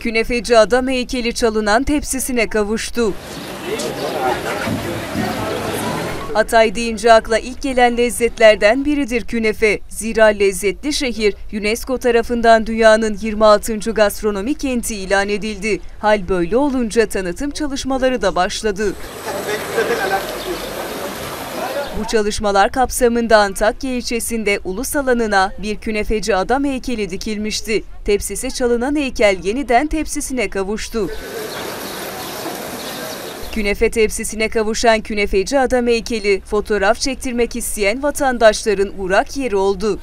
Künefeci adam heykeli çalınan tepsisine kavuştu. Hatay deyince akla ilk gelen lezzetlerden biridir künefe. Zira lezzetli şehir UNESCO tarafından dünyanın 26. gastronomi kenti ilan edildi. Hal böyle olunca tanıtım çalışmaları da başladı. Bu çalışmalar kapsamında Antakya ilçesinde ulus alanına bir künefeci adam heykeli dikilmişti. Tepsisi çalınan heykel yeniden tepsisine kavuştu. Künefe tepsisine kavuşan künefeci adam heykeli fotoğraf çektirmek isteyen vatandaşların uğrak yeri oldu.